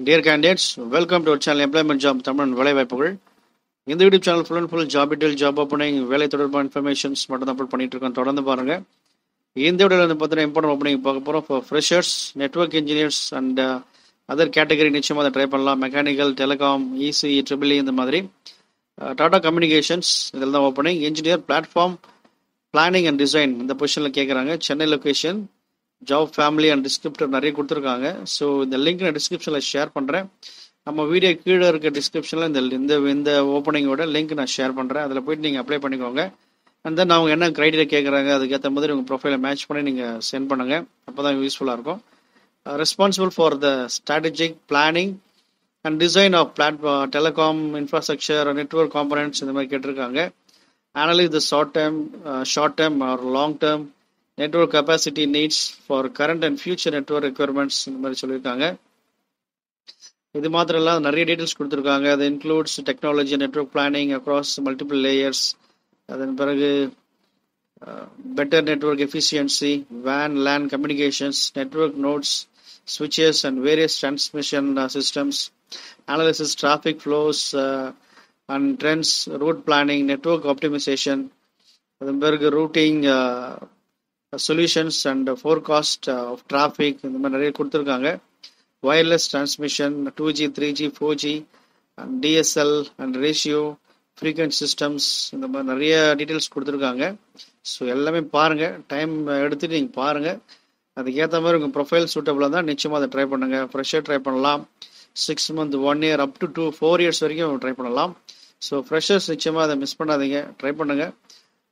Dear candidates welcome to channel employment job Tamil வேலைவாய்ப்புகள் இந்த YouTube channel full and full job detail job opening வேலை தொடர்பான informations மட்டும் தான் அப்லோட் பண்ணிட்டு இருக்கோம். தொடர்ந்து பாருங்க. இந்த வீடியோவில் வந்து பார்த்தீங்கன்னா இம்பார்ட்டன் ஓப்பனிங் பார்க்க போகிறோம் for freshers network engineers and other category நிச்சயமாக அதை ட்ரை பண்ணலாம். மெக்கானிக்கல் டெலிகாம் இசி ட்ரிபிள் இந்த மாதிரி. Uh, டாடா கம்யூனிகேஷன்ஸ் இதில் தான் opening engineer platform planning and design இந்த பொசிஷனில் கேட்குறாங்க Chennai location job family and descriptor நிறைய கொடுத்துருக்காங்க. ஸோ இந்த லிங்க் நான் டிஸ்கிரிப்ஷனில் ஷேர் பண்ணுறேன் நம்ம வீடியோ கீழே இருக்க டிஸ்கிரிப்ஷனில் இந்த இந்த இந்த ஓப்பனிங்கோட லிங்க் நான் ஷேர் பண்ணுறேன் அதில் போயிட்டு நீங்கள் அப்ளை பண்ணிக்கோங்க. அண்ட் தென் அவங்க என்ன க்ரைட்டீரியா கேட்குறாங்க அதுக்கேற்ற மாதிரி உங்கள் ப்ரொஃபைலை மேட்ச் பண்ணி நீங்கள் சென்ட் பண்ணுங்கள் அப்போ தான் யூஸ்ஃபுல்லாக இருக்கும் responsible for the strategic planning and design of plat telecom infrastructure network components இந்த மாதிரி கேட்டிருக்காங்க. Analyze the short term short term or long term network capacity needs for current and future network requirements இந்த மாதிரி சொல்லியிருக்காங்க இது மாத்திரம் இல்லாமல் நிறைய டீட்டெயில்ஸ் கொடுத்துருக்காங்க அது includes technology network planning across multiple layers அதன் பிறகு better network efficiency van land communications network nodes switches and various transmission systems systems, analysis flows and trends route planning route optimization அதன் பிறகு routing solutions and forecast of traffic இந்த மாதிரி நிறைய கொடுத்துருக்காங்க. Wireless transmission two G three G four G and DSL and ratio frequent systems இந்த மாதிரி நிறைய details கொடுத்துருக்காங்க. ஸோ எல்லாமே பாருங்கள் டைம் எடுத்துகிட்டு நீங்கள் பாருங்கள் அதுக்கேற்ற மாதிரி உங்கள் ப்ரொஃபைல் சூட்டபுளாக தான் நிச்சயமாக அதை ட்ரை பண்ணுங்கள் ஃப்ரெஷ்ஷாக ட்ரை பண்ணலாம். Six month one year up to two four years வரைக்கும் ட்ரை பண்ணலாம். ஸோ ஃப்ரெஷர்ஸ் நிச்சயமாக அதை மிஸ் பண்ணாதீங்க. ட்ரை பண்ணுங்கள்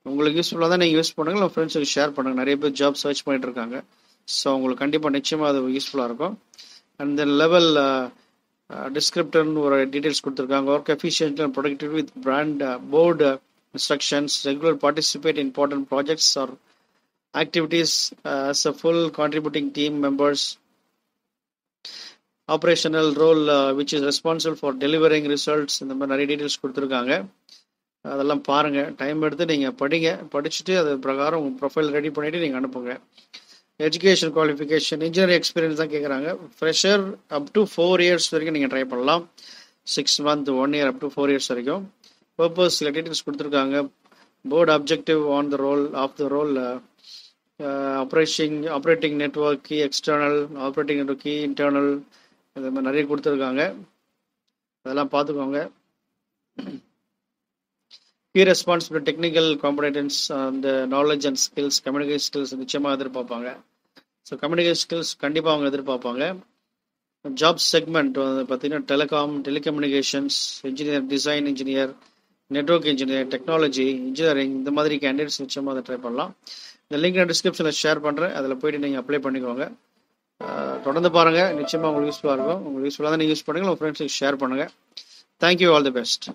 உங்களுக்கு யூஸ்ஃபுல்லாக தான் நீங்கள் யூஸ் பண்ணுங்கள் உங்கள் ஃப்ரெண்ட்ஸுக்கு ஷேர் பண்ணுங்கள் நிறைய பேர் ஜாப் சர்ச் பண்ணிட்டு இருக்காங்க. ஸோ உங்களுக்கு கண்டிப்பாக நிச்சயமாக அது யூஸ்ஃபுல்லாக இருக்கும். அண்ட் தென் லெவல் டிஸ்கிரிப்டர்னு ஒரு டீட்டெயில்ஸ் கொடுத்துருக்காங்க. Work efficient and productive with brand board instructions regular participate important projects or activities as a full contributing team members operational role which is responsible for delivering results இந்த மாதிரி நிறைய details கொடுத்துருக்காங்க. அதெல்லாம் பாருங்கள் time எடுத்து நீங்கள் படிங்க. படிச்சுட்டு அது பிரகாரம் உங்கள் ப்ரொஃபைல் ரெடி பண்ணிவிட்டு நீங்கள் அனுப்புங்க. எஜுகேஷன் குவாலிஃபிகேஷன் இன்ஜினியரிங் எக்ஸ்பீரியன்ஸ் தான் கேட்குறாங்க fresher up to four years வரைக்கும் நீங்கள் ட்ரை பண்ணலாம். Six month one year up to four years வரைக்கும். பர்பஸ் சில டீட்டெயில்ஸ் கொடுத்துருக்காங்க board objective on the role of the role operating operating network key external operating network key internal இது மாதிரி நிறைய கொடுத்துருக்காங்க. அதெல்லாம் பார்த்துக்கோங்க. கீ ரெஸ்பான்சிபிள் டெக்னிக்கல் காம்படன்ஸ் அந்த knowledge and skills communication skills நிச்சயமாக எதிர்பார்ப்பாங்க. ஸோ கம்யூனிகேஷன் ஸ்கில்ஸ் கண்டிப்பாக அவங்க எதிர்பார்ப்பாங்க. ஜாப் செக்மெண்ட் வந்து பார்த்தீங்கன்னா telecom telecommunications engineer design engineer network engineer technology engineering இந்த மாதிரி கேண்டிடேட்ஸ் நிச்சயமாக அதை ட்ரை பண்ணலாம். இந்த லிங்க் நான் டிஸ்கிரிப்ஷனில் ஷேர் பண்ணுறேன் அதில் போயிட்டு நீங்கள் அப்ளை பண்ணிக்கோங்க. தொடர்ந்து பாருங்கள் நிச்சயமாக உங்களுக்கு யூஸ்ஃபுல்லாக இருக்கும். உங்களுக்கு யூஸ்ஃபுல்லாக தான் நீங்கள் யூஸ் பண்ணுங்கள் உங்கள் ஃப்ரெண்ட்ஸுக்கு ஷேர் பண்ணுங்கள் தேங்க்யூ ஆல் தி பெஸ்ட்